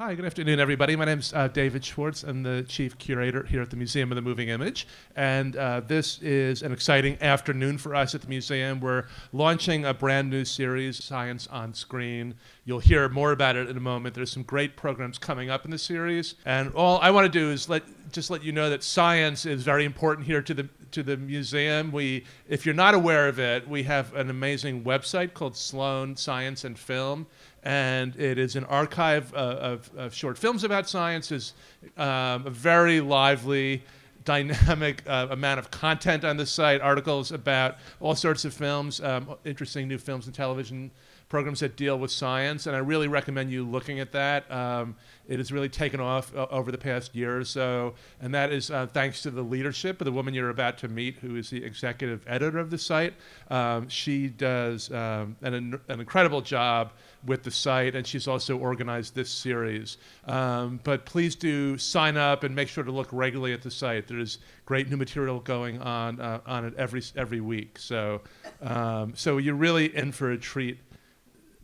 Hi, good afternoon, everybody. My name is uh, David Schwartz. I'm the chief curator here at the Museum of the Moving Image. And uh, this is an exciting afternoon for us at the museum. We're launching a brand new series, Science on Screen. You'll hear more about it in a moment. There's some great programs coming up in the series. And all I want to do is let just let you know that science is very important here to the to the museum. We, if you're not aware of it, we have an amazing website called Sloan Science and Film and it is an archive uh, of, of, short films about science. is um, a very lively, dynamic uh, amount of content on the site. Articles about all sorts of films, um, interesting new films and television programs that deal with science, and I really recommend you looking at that. Um, it has really taken off uh, over the past year or so, and that is uh, thanks to the leadership of the woman you're about to meet, who is the executive editor of the site. Um, she does um, an, an, incredible job with the site, and she's also organized this series. Um, but please do sign up and make sure to look regularly at the site. There's great new material going on uh, on it every every week. So, um, so you're really in for a treat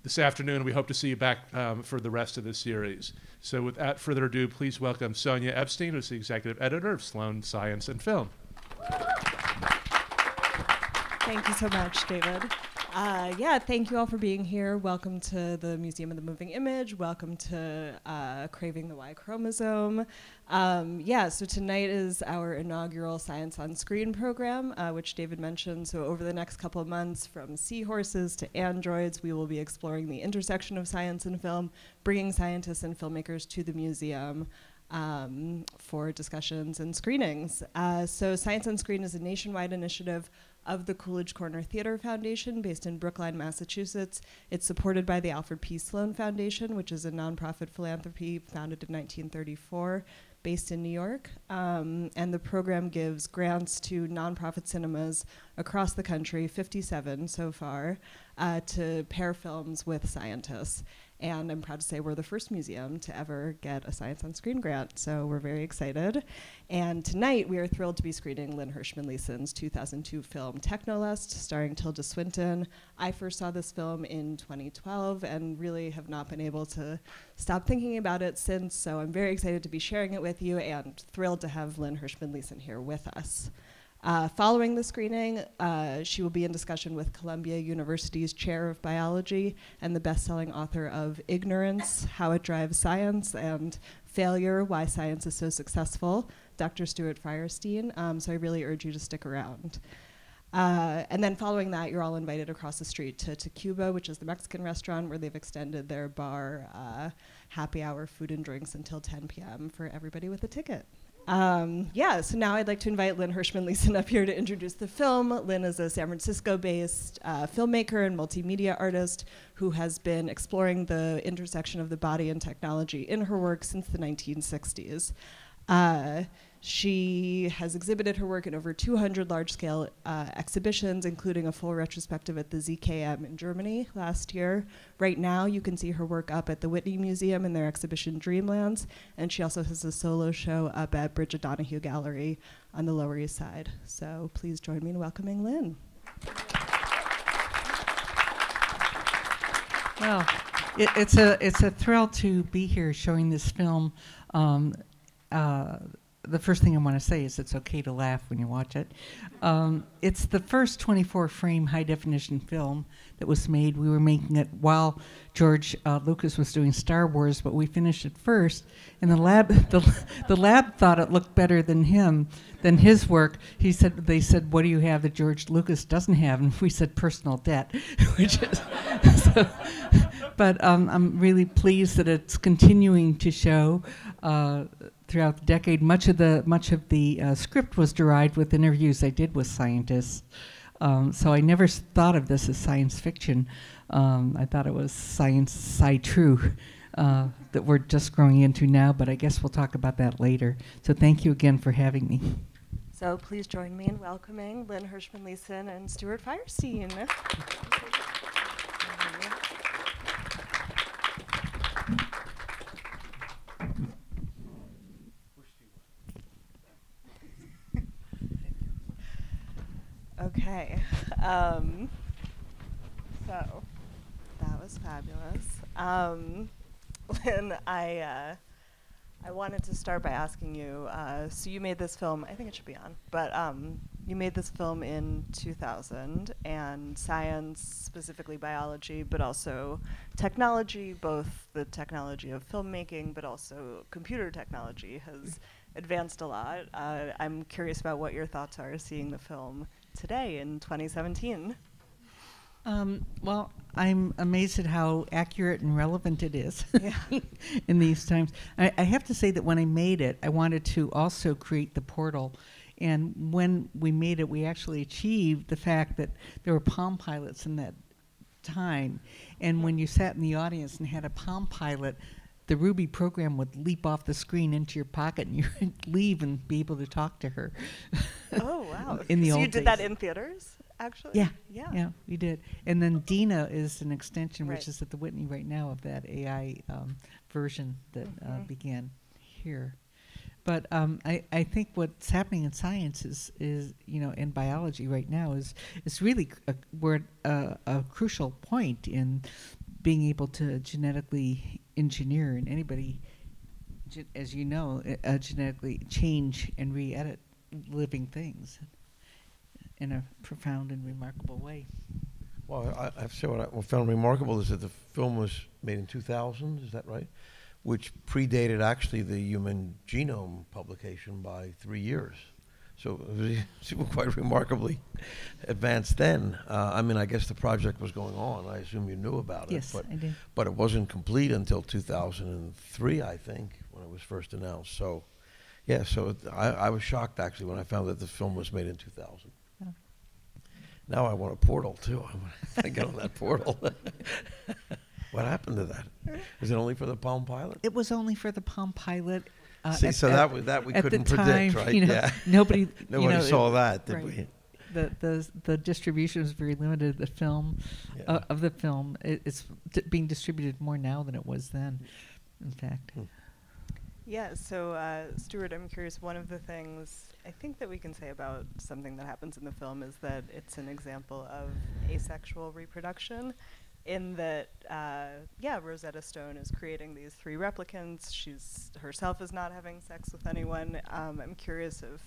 this afternoon. We hope to see you back um, for the rest of the series. So without further ado, please welcome Sonia Epstein, who's the executive editor of Sloan Science and Film. Thank you so much, David. Uh, yeah, thank you all for being here. Welcome to the Museum of the Moving Image. Welcome to uh, Craving the Y Chromosome. Um, yeah, so tonight is our inaugural Science on Screen program, uh, which David mentioned. So, over the next couple of months, from seahorses to androids, we will be exploring the intersection of science and film, bringing scientists and filmmakers to the museum. Um, for discussions and screenings. Uh, so, Science on Screen is a nationwide initiative of the Coolidge Corner Theater Foundation based in Brookline, Massachusetts. It's supported by the Alfred P. Sloan Foundation, which is a nonprofit philanthropy founded in 1934 based in New York. Um, and the program gives grants to nonprofit cinemas across the country, 57 so far, uh, to pair films with scientists. And I'm proud to say we're the first museum to ever get a Science on Screen grant, so we're very excited. And tonight we are thrilled to be screening Lynn Hershman Leeson's 2002 film Teknolust, starring Tilda Swinton. I first saw this film in 2012 and really have not been able to stop thinking about it since, so I'm very excited to be sharing it with you and thrilled to have Lynn Hershman Leeson here with us. Uh, following the screening, uh, she will be in discussion with Columbia University's chair of biology and the best-selling author of Ignorance, How It Drives Science, and Failure, Why Science is So Successful, Dr. Stuart Firestein. Um, so I really urge you to stick around. Uh, and then following that, you're all invited across the street to, to Cuba, which is the Mexican restaurant where they've extended their bar uh, happy hour food and drinks until 10 p.m. for everybody with a ticket. Um, yeah, so now I'd like to invite Lynn Hershman Leeson up here to introduce the film. Lynn is a San Francisco based uh, filmmaker and multimedia artist who has been exploring the intersection of the body and technology in her work since the 1960s. Uh, she has exhibited her work in over 200 large scale uh, exhibitions, including a full retrospective at the ZKM in Germany last year. Right now, you can see her work up at the Whitney Museum in their exhibition Dreamlands, and she also has a solo show up at Bridget Donahue Gallery on the Lower East Side. So please join me in welcoming Lynn. Well, it, it's a it's a thrill to be here showing this film. Um, uh, the first thing I want to say is it's okay to laugh when you watch it. Um, it's the first 24 frame high definition film that was made. We were making it while George uh, Lucas was doing Star Wars, but we finished it first. And the lab, the, the lab thought it looked better than him, than his work. He said, they said, "What do you have that George Lucas doesn't have?" And we said, "Personal debt," which is. so, but um, I'm really pleased that it's continuing to show. Uh, throughout the decade. Much of the much of the uh, script was derived with interviews I did with scientists. Um, so I never thought of this as science fiction. Um, I thought it was science sci true uh, that we're just growing into now. But I guess we'll talk about that later. So thank you again for having me. So please join me in welcoming Lynn Hershman Leeson and Stuart Firestein. Okay. Um, so that was fabulous. Um, Lynn, I uh, I wanted to start by asking you. Uh, so you made this film. I think it should be on, but um, you made this film in 2000, and science, specifically biology, but also technology, both the technology of filmmaking, but also computer technology, has advanced a lot. Uh, I'm curious about what your thoughts are seeing the film today in 2017. Um, well, I'm amazed at how accurate and relevant it is Yeah. in these times. I, I have to say that when I made it, I wanted to also create the portal. And when we made it, we actually achieved the fact that there were Palm Pilots in that time. And when you sat in the audience and had a Palm Pilot, the Ruby program would leap off the screen into your pocket and you would leave and be able to talk to her. Oh wow! in the so old you did that in theaters, actually. Yeah, Yeah. Yeah, we did. And then Dina is an extension, which is at the Whitney right now of that AI um, version that uh, Mhm. began here. But um, I, I think what's happening in science is, is you know, in biology right now is is really a, we're at a, a crucial point in being able to genetically engineer and anybody, as you know, uh, uh, genetically change and re-edit living things in a profound and remarkable way. Well, I, I have to say what I what found remarkable is that the film was made in 2000, is that right? Which predated actually the Human Genome publication by three years. So it was quite remarkably advanced then. Uh, I mean, I guess the project was going on. I assume you knew about it. Yes, but, I did. but it wasn't complete until 2003, I think, when it was first announced. So, yeah, so it, I, I was shocked actually when I found that the film was made in 2000. Yeah. Now I want a portal too. I want to get on that portal. what happened to that? Is it only for the Palm Pilot? It was only for the Palm Pilot. Uh, See, at- so at- that was that we couldn't time, predict, right? You know, yeah. Nobody, you Nobody know, saw it- that, did right. we? The, the the distribution was very limited. The film Yeah. uh, of the film it, it's d- being distributed more now than it was then. In fact, Hmm. Yeah. So, uh, Stuart, I'm curious. One of the things I think that we can say about something that happens in the film is that it's an example of asexual reproduction. In that, uh, yeah, Rosetta Stone is creating these three replicants. She's herself is not having sex with anyone. Um, I'm curious if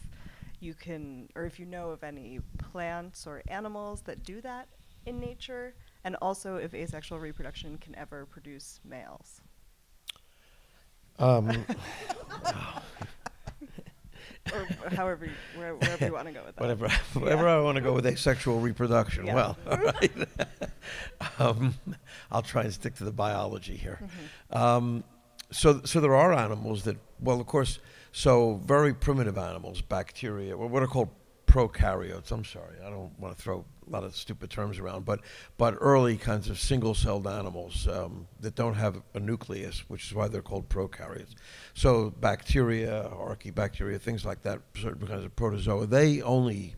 you can, or if you know of any plants or animals that do that in nature, and also if asexual reproduction can ever produce males. Um, or however, you, where, wherever you want to go with that. whatever, wherever I want to go with asexual reproduction. Yeah. Well, all right. um, I'll try and stick to the biology here. Um, so, so there are animals that, well, of course, so very primitive animals, bacteria, what are called prokaryotes. I'm sorry, I don't want to throw a lot of stupid terms around, but but early kinds of single-celled animals um, that don't have a nucleus, which is why they're called prokaryotes. So bacteria, archaebacteria, things like that, certain kinds of protozoa, they only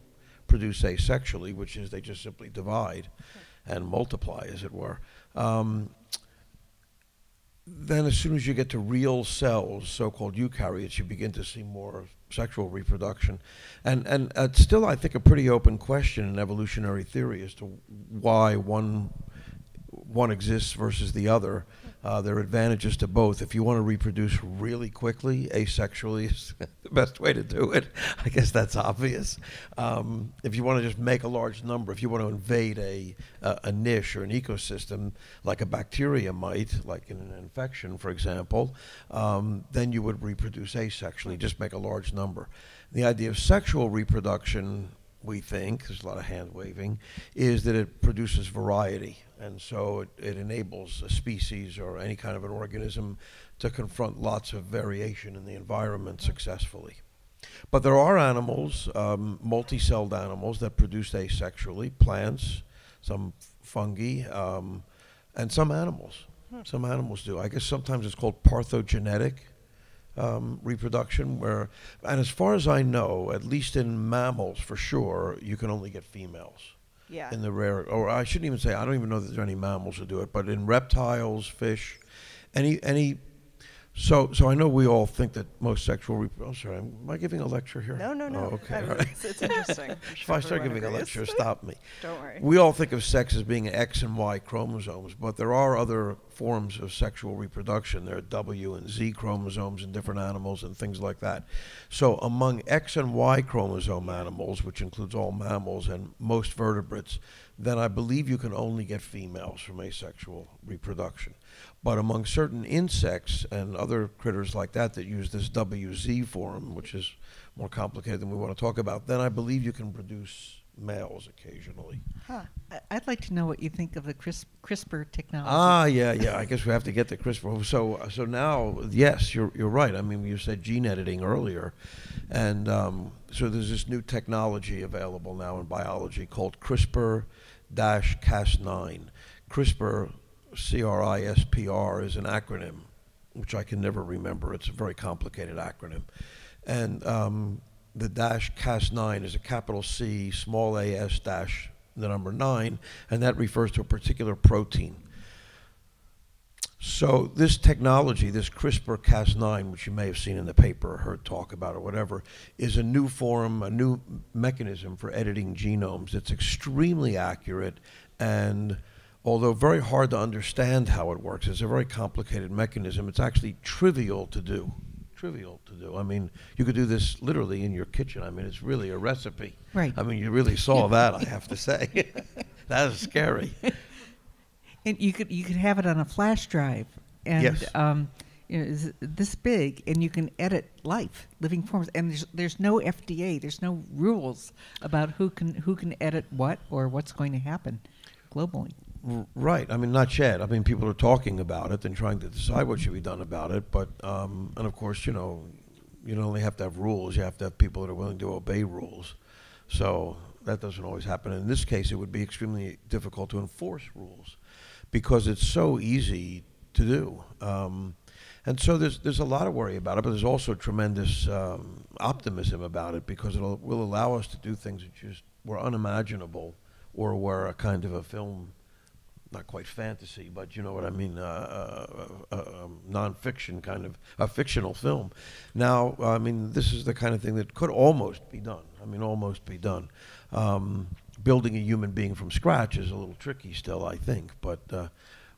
produce asexually, which is they just simply divide and multiply, as it were. Um, then as soon as you get to real cells, so-called eukaryotes, you begin to see more sexual reproduction. And, and it's still, I think, a pretty open question in evolutionary theory as to why one, one exists versus the other. Uh, there are advantages to both. If you want to reproduce really quickly, asexually is the best way to do it. I guess that's obvious. Um, if you want to just make a large number, if you want to invade a, a, a niche or an ecosystem like a bacteria might, like in an infection, for example, um, then you would reproduce asexually, just make a large number. The idea of sexual reproduction, we think, there's a lot of hand waving, is that it produces variety. And so it, it enables a species or any kind of an organism to confront lots of variation in the environment successfully. But there are animals, um, multi-celled animals that produce asexually, plants, some fungi, um, and some animals. Some animals do. I guess sometimes it's called parthenogenetic um, reproduction, where, and as far as I know, at least in mammals for sure, you can only get females yeah. in the rare, or I shouldn't even say, I don't even know that there are any mammals that do it, but in reptiles, fish, any any So, so I know we all think that most sexual. Rep- I'm oh, sorry, am I giving a lecture here? No, no, no. Oh, okay. I mean, all right. it's, it's interesting. If sure I start giving a lecture, stop me. Don't worry. We all think of sex as being X and Y chromosomes, but there are other forms of sexual reproduction. There are W and Z chromosomes in different animals and things like that. So, among X and Y chromosome animals, which includes all mammals and most vertebrates, then I believe you can only get females from asexual reproduction. But among certain insects and other critters like that that use this WZ form, which is more complicated than we want to talk about, then I believe you can produce males occasionally. Huh. I'd like to know what you think of the CRISP- CRISPR technology. Ah, yeah, yeah. I guess we have to get to CRISPR. So, so now, yes, you're you're right. I mean, you said gene editing earlier, and um, so there's this new technology available now in biology called CRISPR-Cas9. CRISPR, C-R-I-S-P-R, is an acronym, which I can never remember. It's a very complicated acronym, and um, the dash Cas9 is a capital C, small a s dash the number nine, and that refers to a particular protein. So this technology, this CRISPR-Cas9, which you may have seen in the paper or heard talk about or whatever, is a new form, a new mechanism for editing genomes. It's extremely accurate and although very hard to understand how it works, it's a very complicated mechanism. It's actually trivial to do. Trivial to do. I mean, you could do this literally in your kitchen. I mean, it's really a recipe. Right. I mean, you really saw that, I have to say. that is scary. And you could you could have it on a flash drive, and Yes. um, you know, this big, and you can edit life, living forms. And there's there's no FDA, there's no rules about who can who can edit what or what's going to happen globally. Right. I mean, not yet. I mean, people are talking about it and trying to decide what should be done about it. But, um, and of course, you know, you don't only have to have rules, you have to have people that are willing to obey rules. So that doesn't always happen. In this case, it would be extremely difficult to enforce rules because it's so easy to do. Um, and so there's, there's a lot of worry about it, but there's also tremendous um, optimism about it because it will allow us to do things that just were unimaginable or were a kind of a film not quite fantasy, but you know what I mean, uh, uh, uh, um, nonfiction kind of a fictional film. Now, I mean, this is the kind of thing that could almost be done. I mean, almost be done. Um, building a human being from scratch is a little tricky still, I think, but. Uh,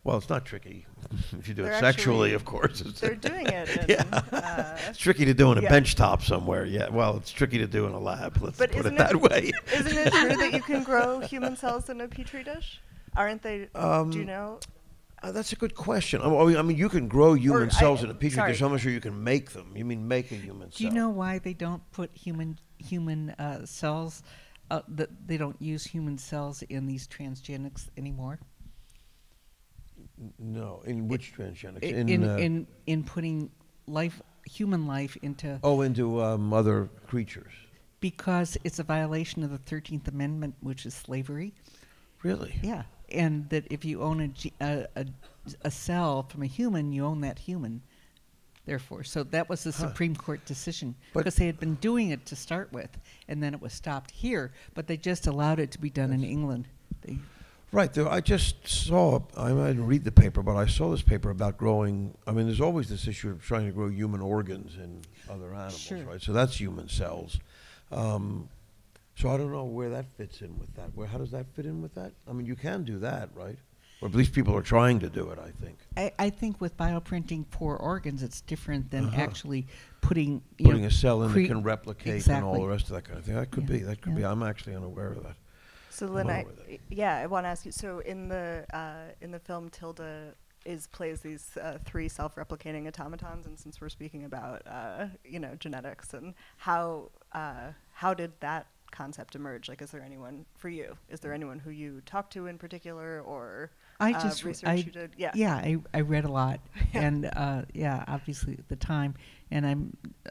well, it's not tricky if you do They're it sexually, actually- of course. They're doing it. In, yeah. uh, it's tricky to do in a yeah. bench top somewhere. Yeah. Well, it's tricky to do in a lab. Let's But put it that it- way. Isn't it true that you can grow human cells in a petri dish? Aren't they? do you Um, know? Uh, that's a good question. I mean, I mean, you can grow human I- cells in a petri sorry. dish. I'm not sure you can make them. You mean make a human Do cell? you know why they don't put human human uh, cells? Uh, that they don't use human cells in these transgenics anymore. No. In which transgenics? In, in uh, in, in putting life, human life, into oh, into um, other creatures. because it's a violation of the Thirteenth Amendment, which is slavery. Really? Yeah, and that if you own a, a, a, a cell from a human, you own that human. Therefore, so that was the Huh. Supreme Court decision But- because they had been doing it to start with, and then it was stopped here. But they just allowed it to be done in England. They, Right. There, I just saw. I didn't read the paper, but I saw this paper about growing. I mean, there's always this issue of trying to grow human organs in other animals, Sure. right? So that's human cells. Um, so I don't know where that fits in with that. Where how does that fit in with that? I mean, you can do that, right? Or at least people are trying to do it. I think. I, I think with bioprinting for organs, it's different than Uh-huh. actually putting you Putting know, a cell in cre- that can replicate and all the rest of that kind of thing. That could Yeah, be. That could yeah. be. I'm actually unaware of that. So I'm Lynn, I, over that. y- yeah, I want to ask you. So in the uh, in the film, Tilda is plays these uh, three self-replicating automatons, and since we're speaking about uh, you know genetics and how uh, how did that concept emerge? Like, is there anyone for you? Is there anyone who you talk to in particular, or I uh, just research I, you did? Yeah. yeah I, I read a lot Yeah. and uh, yeah obviously at the time and I'm uh,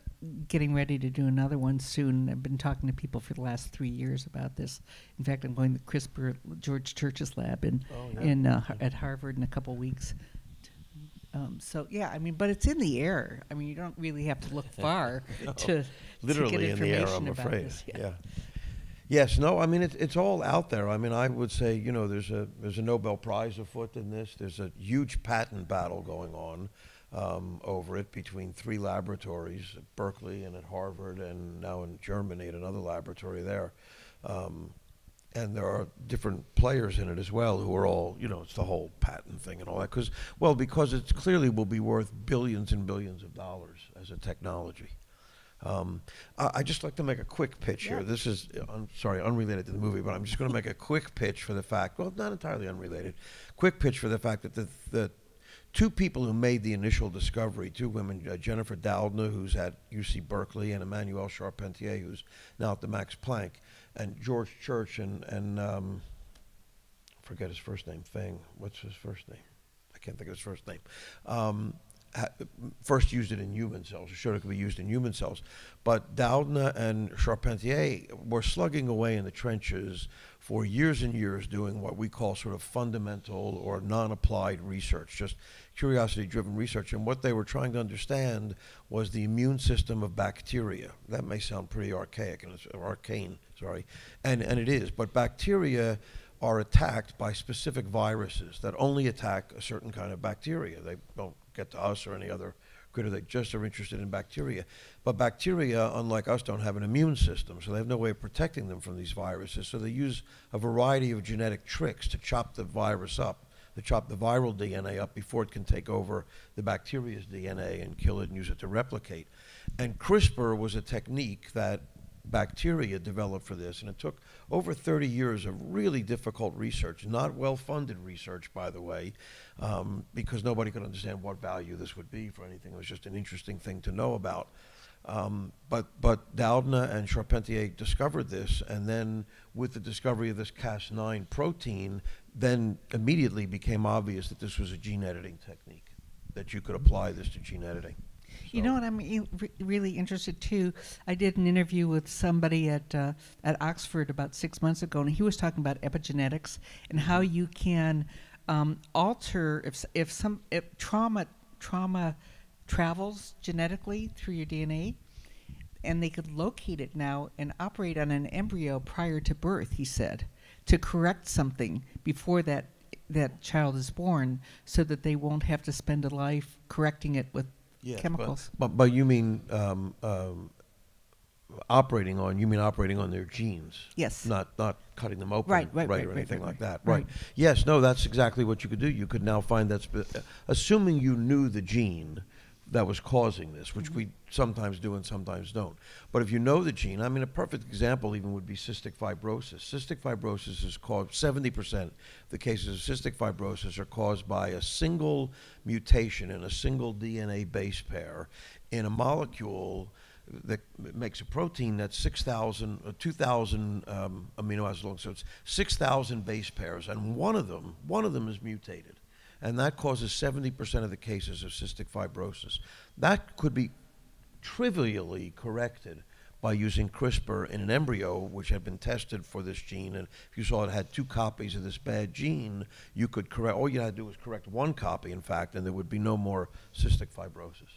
getting ready to do another one soon I've been talking to people for the last three years about this in fact I'm going to CRISPR George Church's lab in Oh, yeah. in uh, at Harvard in a couple weeks um, so yeah I mean but it's in the air I mean you don't really have to look far No. to literally to get in the air. information I'm about afraid. this. Yeah. Yes. No. I mean, it's it's all out there. I mean, I would say you know there's a there's a Nobel Prize afoot in this. There's a huge patent battle going on. um, over it between three laboratories at Berkeley and at Harvard, and now in Germany at another laboratory there. Um, and there are different players in it as well who are all, you know, it's the whole patent thing and all that. Because, well, because it clearly will be worth billions and billions of dollars as a technology. Um, I, I just like to make a quick pitch here. This is, I'm sorry, unrelated to the movie, but I'm just going to make a quick pitch for the fact, well, not entirely unrelated, quick pitch for the fact that the, the two people who made the initial discovery, two women, uh, Jennifer Doudna, who's at UC Berkeley, and Emmanuelle Charpentier, who's now at the Max Planck, and George Church and, and um, forget his first name, Zhang. What's his first name? I can't think of his first name. Um, first used it in human cells, or showed it could be used in human cells. But Doudna and Charpentier were slugging away in the trenches for years and years doing what we call sort of fundamental or non-applied research, just curiosity-driven research. And what they were trying to understand was the immune system of bacteria. That may sound pretty archaic and it's arcane, sorry, and and it is. But bacteria are attacked by specific viruses that only attack a certain kind of bacteria. They don't get to us or any other critter. They just are interested in bacteria. But bacteria, unlike us, don't have an immune system, so they have no way of protecting them from these viruses. So they use a variety of genetic tricks to chop the virus up, to chop the viral DNA up before it can take over the bacteria's DNA and kill it and use it to replicate. And CRISPR was a technique that bacteria developed for this, and it took over 30 years of really difficult research, not well-funded research, by the way, um, because nobody could understand what value this would be for anything. It was just an interesting thing to know about. Um, but but Doudna and Charpentier discovered this, and then with the discovery of this Cas9 protein, then immediately became obvious that this was a gene editing technique, that you could apply this to gene editing. You know what I'm re- really interested too. I did an interview with somebody at uh, at Oxford about six months ago, and he was talking about epigenetics and how you can um, alter if if some if trauma trauma travels genetically through your DNA, and they could locate it now and operate on an embryo prior to birth. He said to correct something before that that child is born, so that they won't have to spend a life correcting it with Yes, but- chemicals. But, but you mean um, um, operating on, you mean operating on their genes? Yes. Not, not cutting them open, Right, right, right, or right, anything right, like right. that, Right. right. Yes, no, that's exactly what you could do. You could now find that, spe- assuming you knew the gene that was causing this, which Mm-hmm. we sometimes do and sometimes don't. But if you know the gene, I mean, a perfect example even would be cystic fibrosis. Cystic fibrosis is caused, 70% of the cases of cystic fibrosis are caused by a single mutation in a single DNA base pair in a molecule that makes a protein that's 6,000, uh, 2,000 um, amino acids long. So it's 6,000 base pairs, and one of them, one of them is mutated, and that causes 70% of the cases of cystic fibrosis. That could be trivially corrected by using CRISPR in an embryo which had been tested for this gene. And if you saw it had two copies of this bad gene, you could correct, all you had to do was correct one copy, in fact, and there would be no more cystic fibrosis.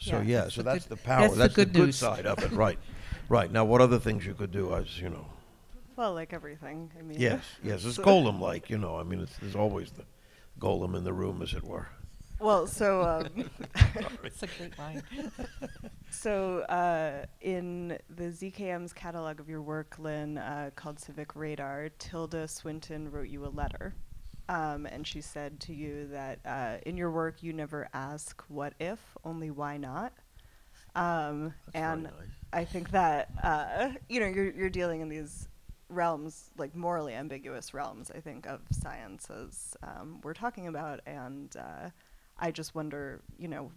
So, Yeah. yeah, That's so that's good- the power, that's that's the the good good side of it, right. Right, now what other things you could do, as, you know, Well, like everything. I mean. yes, yes, it's golem-like, you know, I mean, it's, there's always the golem in the room, as it were. Well, so um, It's a great line. so uh, in the ZKM's catalog of your work, Lynn, uh, called Civic Radar, Tilda Swinton wrote you a letter, um, and she said to you that uh, in your work you never ask what if, only why not. Um, That's very and nice. I think that uh, you know you're you're dealing in these realms like morally ambiguous realms. I think of science as um, we're talking about, and uh, I just wonder, you know,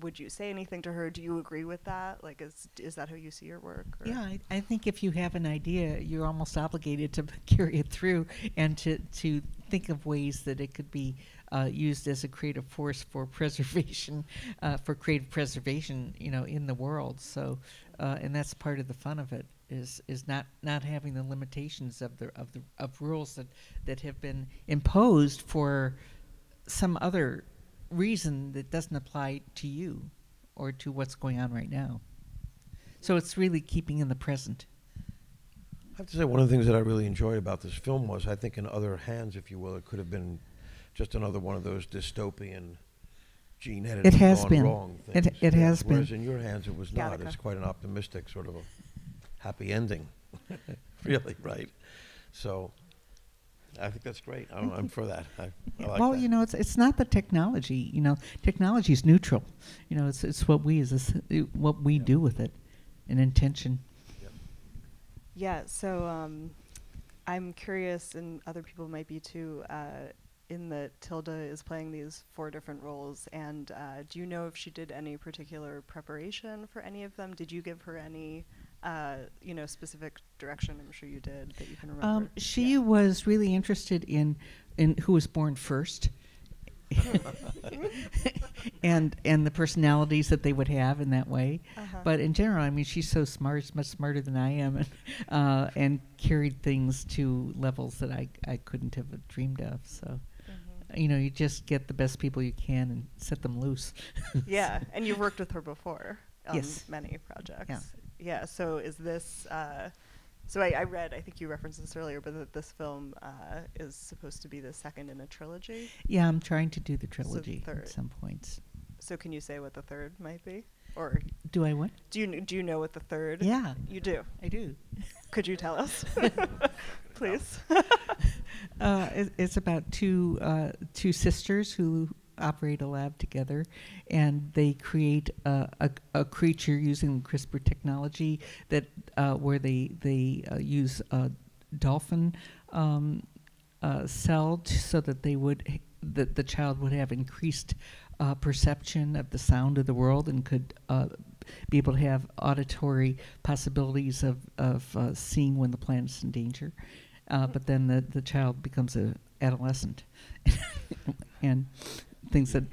would you say anything to her? Do you agree with that? Like, is is that how you see your work? or- Yeah, I, I think if you have an idea, you're almost obligated to carry it through and to, to think of ways that it could be uh, used as a creative force for preservation, uh, for creative preservation, you know, in the world. So, uh, and that's part of the fun of it is is not not having the limitations of the of the of rules that that have been imposed for some other reason that doesn't apply to you or to what's going on right now. So it's really keeping in the present. I have to say, one of the things that I really enjoyed about this film was, I think, in other hands, if you will, it could have been just another one of those dystopian gene editing It has gone been. wrong. It- things. it Yes, has been. Whereas in your hands, it was not. Gattaca. It's quite an optimistic sort of a happy ending. really, right? So I think that's great. I'm, I'm for that. I, I like well, that. you know, it's it's not the technology. You know, technology is neutral. You know, it's it's what we as a, s- uh, what we do with it, an intention. Yeah, so um, I'm curious, and other people might be too, uh, in that Tilda is playing these four different roles. And uh, do you know if she did any particular preparation for any of them? Did you give her any, uh, you know, specific direction? I'm sure you did that you can remember. Um, she Yeah. was really interested in in who was born first, and and the personalities that they would have in that way. Uh-huh. But in general, I mean, she's so smart, she's much smarter than I am, and uh, and carried things to levels that I I couldn't have dreamed of. So. Mhm. You know, you just get the best people you can and set them loose. yeah, and you've worked with her before on Yes. many projects. Yeah. So is this? Uh, so I, I read. I think you referenced this earlier, but that this film uh, is supposed to be the second in a trilogy. Yeah, I'm trying to do the So trilogy third. at some points. So can you say what the third might be, or Do I what? do you do you know what the third? Yeah, You do. I do. Could you tell us, please? Uh, it, it's about two uh, two sisters who operate a lab together, and they create a, a, a creature using CRISPR technology that uh, where they they uh, use a dolphin um, uh, cell so that they would that the child would have increased uh, perception of the sound of the world and could uh, be able to have auditory possibilities of of uh, seeing when the planet's in danger. But then the, the child becomes a adolescent and thinks that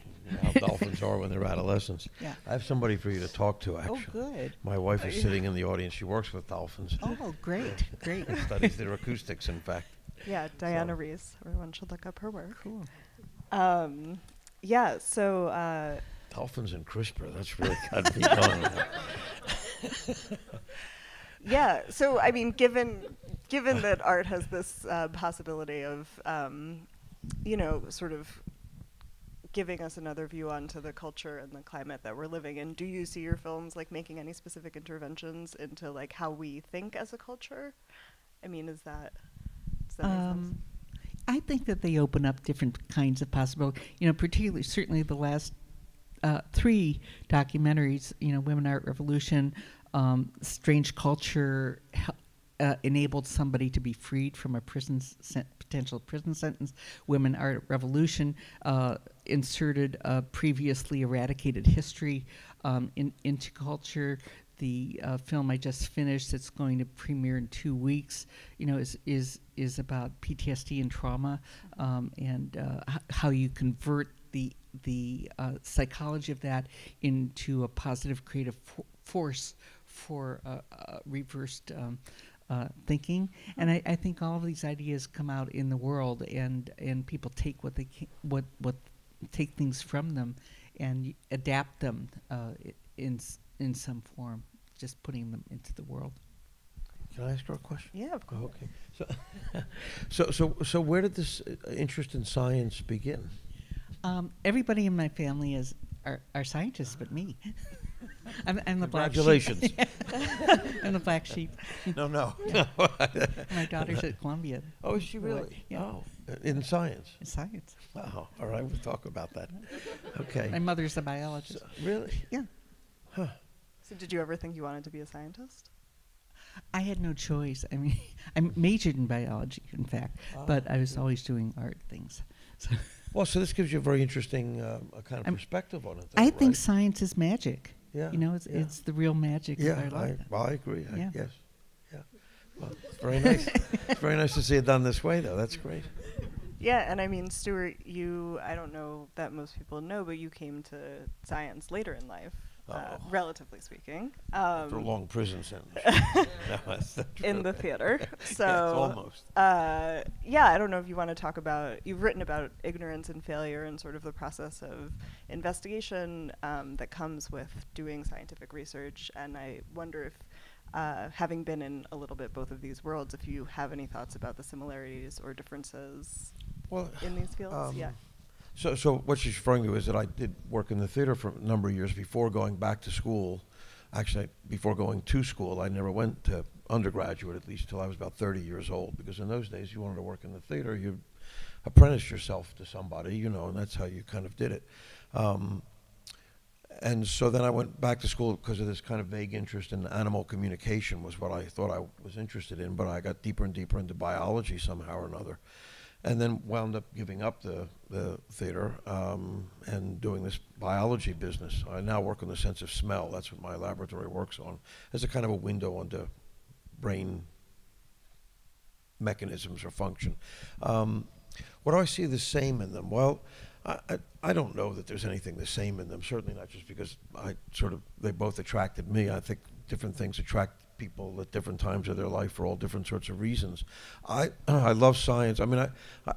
how dolphins are when they're adolescents. Yeah. I have somebody for you to talk to, actually. oh good My wife is sitting in the audience. She works with dolphins. oh great great Studies their acoustics, in fact. yeah, Diana So- Reiss. Everyone should look up her work. cool Um, yeah. So. Uh, Dolphins and CRISPR, that's really got to be done. yeah so i mean given given that art has this uh, possibility of um, you know sort of giving us another view onto the culture and the climate that we're living in do you see your films like making any specific interventions into like how we think as a culture i mean is that does that um, I think that they open up different kinds of possibility. You know, particularly certainly the last uh, three documentaries. You know, Women Art Revolution, um, Strange Culture. Uh, enabled somebody to be freed from a prison sen- potential prison sentence. Women Art Revolution uh, inserted a previously eradicated history um, in, into culture. The uh, film I just finished, that's going to premiere in two weeks, you know, is is is about PTSD and trauma, um, and uh, h- how you convert the the uh, psychology of that into a positive creative fo- force for uh, reversed um, uh, thinking. And I, I think all of these ideas come out in the world, and and people take what they can, what what take things from them, and adapt them uh, in in some form, just putting them into the world. Can I ask her a question? yeah of course Oh, okay. So, so, so, so where did this uh, interest in science begin? Um, everybody in my family is are, are scientists, but me. I'm, I'm the black Congratulations. sheep. I'm the black sheep. no, no. no. My daughter's at Columbia oh, is she really? Yeah. Oh, uh, in science. in science. Wow. All right, we'll talk about that. Okay. My mother's a biologist. So- really? Yeah. Huh. so did you ever think you wanted to be a scientist I had no choice. I mean, I majored in biology, in fact, but I was always doing art things. So Well, so this gives you a very interesting a kind of I'm- perspective on it. I though, think science is magic. Yeah. You know, it's, yeah. it's the real magic Yeah, of our I, well, I agree. I, Yeah. Yes. Yeah. Well, it's very nice. it's very nice to see it done this way, though. That's great. Yeah, and I mean, Stuart, you, I don't know that most people know, but you came to science later in life, uh, Oh. relatively speaking. After a Um, long prison sentence. no, in the theater. So, yes, almost. uh, yeah, I don't know if you want to talk about, you've written about ignorance and failure and sort of the process of investigation um, that comes with doing scientific research. And I wonder if, uh, having been in a little bit both of these worlds, if you have any thoughts about the similarities or differences Well, in these fields. um, yeah. So, so what she's referring to is that I did work in the theater for a number of years before going back to school. Actually, before going to school, I never went to undergraduate, at least till I was about 30 years old, because in those days, you wanted to work in the theater, you apprenticed yourself to somebody, you know, and that's how you kind of did it. Um, and so then I went back to school because of this kind of vague interest in animal communication was what I thought I was interested in, but I got deeper and deeper into biology somehow or another, and then wound up giving up the, the theater um, and doing this biology business. I now work on the sense of smell. That's what my laboratory works on as a kind of a window onto brain mechanisms or function. Um, what do I see the same in them? Well, I, I, I don't know that there's anything the same in them. Certainly not just because I sort of they both attracted me. I think different things attract people at different times of their life for all different sorts of reasons. I I love science. I mean, I, I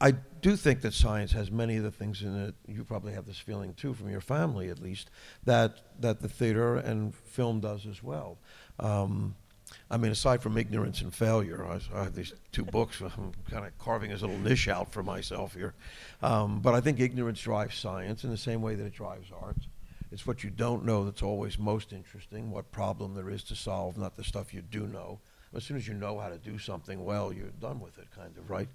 I do think that science has many of the things in it. You probably have this feeling too, from your family at least, that that the theater and film does as well. Um, I mean, aside from ignorance and failure, I, I have these two books. I'm kind of carving this little niche out for myself here. Um, but I think ignorance drives science in the same way that it drives art. It's what you don't know that's always most interesting, what problem there is to solve, not the stuff you do know. As soon as you know how to do something well, you're done with it, kind of, right?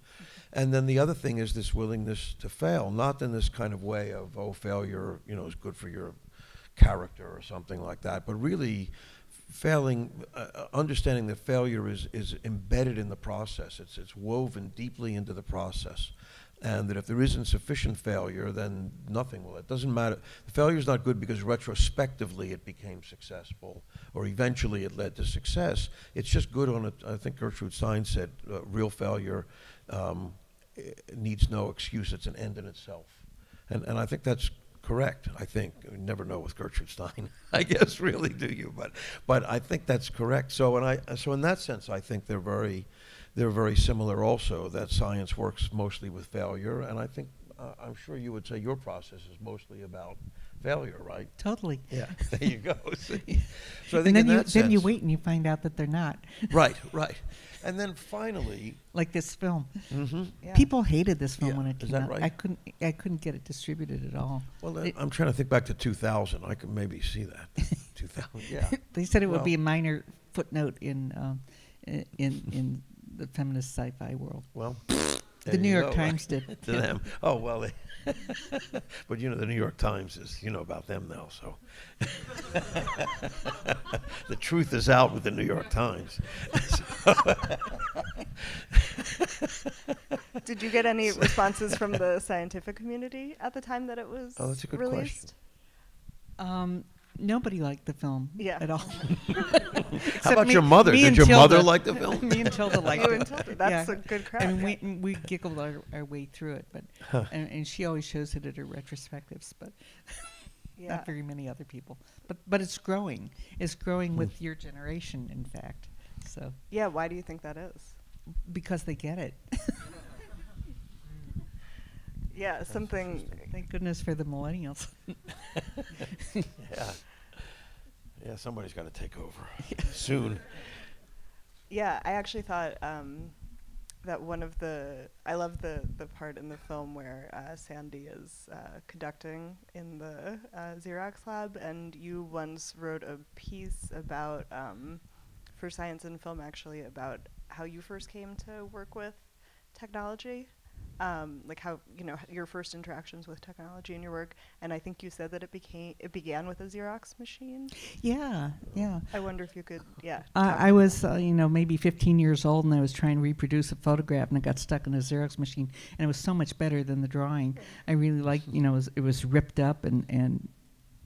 And then the other thing is this willingness to fail, not in this kind of way of, oh, failure, you know, is good for your character or something like that, but really failing, uh, uh, understanding that failure is, is embedded in the process. It's, it's woven deeply into the process. And that if there isn't sufficient failure, then nothing will. It doesn't matter. The failure is not good because retrospectively it became successful or eventually it led to success. It's just good on it. I think Gertrude Stein said uh, real failure um, needs no excuse. It's an end in itself. And, and I think that's correct. I think you never know with Gertrude Stein. I guess really do you, but but I think that's correct. So and I so in that sense, I think they're very they're very similar. Also, that science works mostly with failure, and I think uh, I'm sure you would say your process is mostly about failure, right? Totally. Yeah, there you go. See? So I think and then in you that then you wait and you find out that they're not. Right, right. And then finally, Like this film. mm-hmm. Yeah. People hated this film Yeah, when it is came that out. right? I couldn't I couldn't get it distributed at all. well, It- I'm trying to think back to 2000. I could maybe see that. 2000, yeah. they said it would be a minor footnote in um, in in the feminist sci-fi world. Well, The there New York go. Times did. to them. Oh well, they but you know the New York Times is you know about them now, so the truth is out with the New York Times. Did you get any responses from the scientific community at the time that it was Oh, that's a good released? Um, nobody liked the film Yeah. at all. How about your mother? me Did and your mother Tilda. like the film? me and Tilda liked it. Tilda, that's Yeah. a good crowd. I mean, we we giggled our, our way through it, but and, and she always shows it at her retrospectives, but yeah. not very many other people. But but it's growing. It's growing hmm. with your generation, in fact. So yeah, why do you think that is? because they get it. Yeah, something. Thank goodness for the millennials. yeah. Yeah, somebody's got to take over soon. Yeah, I actually thought um, that one of the I love the the part in the film where uh, Sandy is uh, conducting in the uh, Xerox lab, and you once wrote a piece about um, for Science and Film actually about how you first came to work with technology. Um, like how you know your first interactions with technology in your work, and I think you said that it became it began with a Xerox machine. yeah, yeah. I wonder if you could, yeah. talk I, I was, uh, you know, maybe 15 years old, and I was trying to reproduce a photograph, and it got stuck in a Xerox machine, and it was so much better than the drawing. I really liked, you know, it was, it was ripped up and and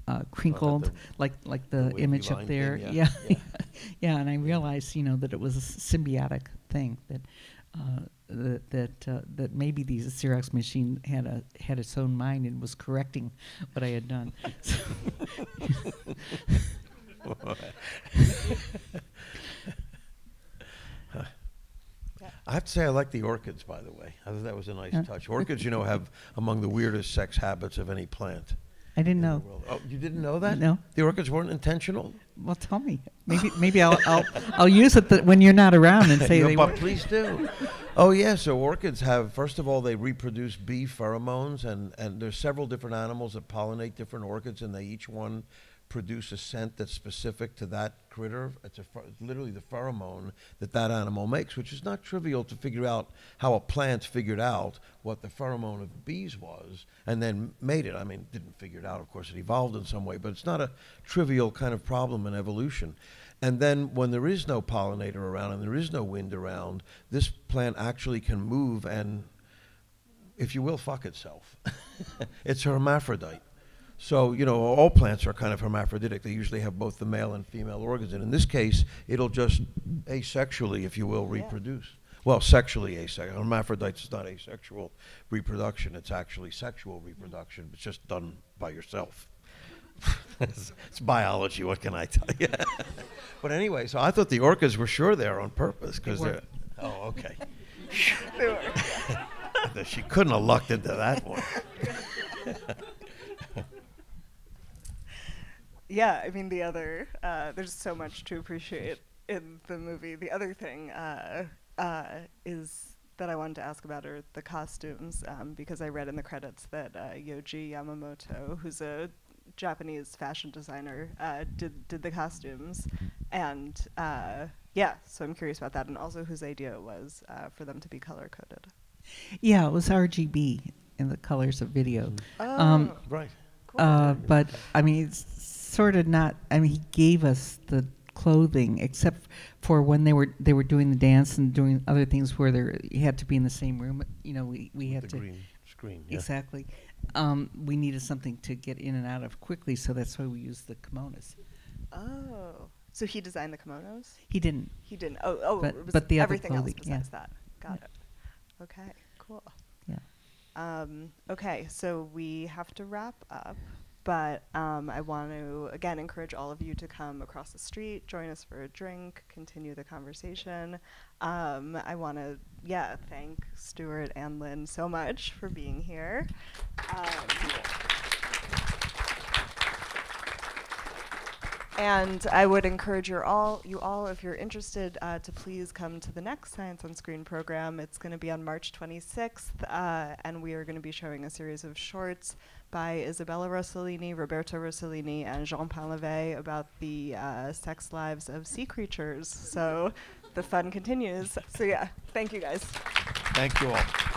uh, crinkled, the- like like the the, image line up thing, there. yeah, yeah, yeah. yeah. And I realized, you know, that it was a symbiotic thing that. Uh, that that, uh, that maybe the Xerox machine had a had its own mind and was correcting what I had done. I have to say I like the orchids, by the way. I thought that was a nice touch. Orchids, you know, have among the weirdest sex habits of any plant. I didn't know. Oh, you didn't know that? No. The orchids weren't intentional. Well, tell me. Maybe maybe I'll I'll, I'll use it th- when you're not around and say Yeah, they but were. please do. Oh yeah, so orchids have first of all they reproduce bee pheromones and and there's several different animals that pollinate different orchids and they each one produce a scent that's specific to that critter. It's a literally the pheromone that that animal makes, which is not trivial to figure out how a plant figured out what the pheromone of bees was and then made it. I mean, didn't figure it out, of course, it evolved in some way, but it's not a trivial kind of problem in evolution. And then when there is no pollinator around and there is no wind around, this plant actually can move and, if you will, fuck itself. it's hermaphrodite. So, you know, all plants are kind of hermaphroditic. They usually have both the male and female organs. And in this case, it'll just asexually, if you will, Yeah. reproduce. Well, sexually asexual. Hermaphrodites is not asexual reproduction. It's actually sexual reproduction. It's just done by yourself. it's, it's biology. What can I tell you? but anyway, so I thought the orchids were sure there on purpose because they're. Oh, okay. They she couldn't have lucked into that one. Yeah, I mean the other. Uh, there's so much to appreciate in the movie. The other thing uh, uh, is that I wanted to ask about are the costumes um, because I read in the credits that uh, Yohji Yamamoto, who's a Japanese fashion designer, uh, did did the costumes, and uh, yeah, so I'm curious about that, and also whose idea it was uh, for them to be color coded. Yeah, it was RGB in the colors of video. Oh, Um, Right. cool. Uh, but I mean, it's sort of not. I mean, he gave us the clothing, except for when they were they were doing the dance and doing other things where they you had to be in the same room. You know, we we had the to green screen. Yeah. exactly. Um, we needed something to get in and out of quickly, so that's why we used the kimonos. oh, so he designed the kimonos. He didn't. He didn't. Oh, oh, But- it was but the other everything else clothing, yeah. besides that. Got Yeah. it. Okay, cool. Yeah. Um, okay, so we have to wrap up, but um, I want to again encourage all of you to come across the street, join us for a drink, continue the conversation. Um, I want to, yeah, thank Stuart and Lynn so much for being here. Um, And I would encourage your all, you all, if you're interested, uh, to please come to the next Science on Screen program. It's going to be on March 26th, uh, and we are going to be showing a series of shorts by Isabella Rossellini, Roberto Rossellini, and Jean Painlevé about the uh, sex lives of sea creatures. So the fun continues. So yeah, thank you guys. Thank you all.